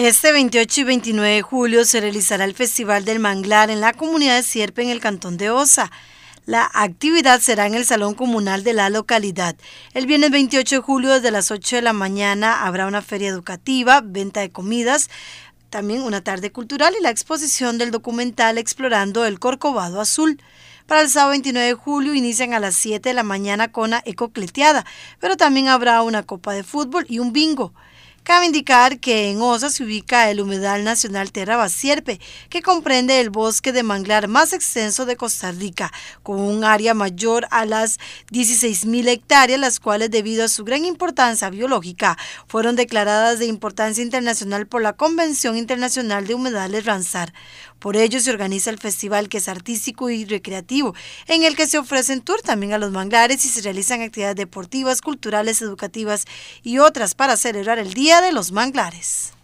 Este 28 y 29 de julio se realizará el Festival del Manglar en la comunidad de Sierpe en el cantón de Osa. La actividad será en el Salón Comunal de la localidad. El viernes 28 de julio desde las 8 de la mañana habrá una feria educativa, venta de comidas, también una tarde cultural y la exposición del documental Explorando el Corcovado Azul. Para el sábado 29 de julio inician a las 7 de la mañana con la ecocleteada, pero también habrá una copa de fútbol y un bingo. Cabe indicar que en Osa se ubica el Humedal Nacional Terra Basierpe, que comprende el bosque de manglar más extenso de Costa Rica, con un área mayor a las 16.000 hectáreas, las cuales debido a su gran importancia biológica fueron declaradas de importancia internacional por la Convención Internacional de Humedales Ramsar. Por ello se organiza el festival que es artístico y recreativo, en el que se ofrecen tour también a los manglares y se realizan actividades deportivas, culturales, educativas y otras para celebrar el De los Manglares.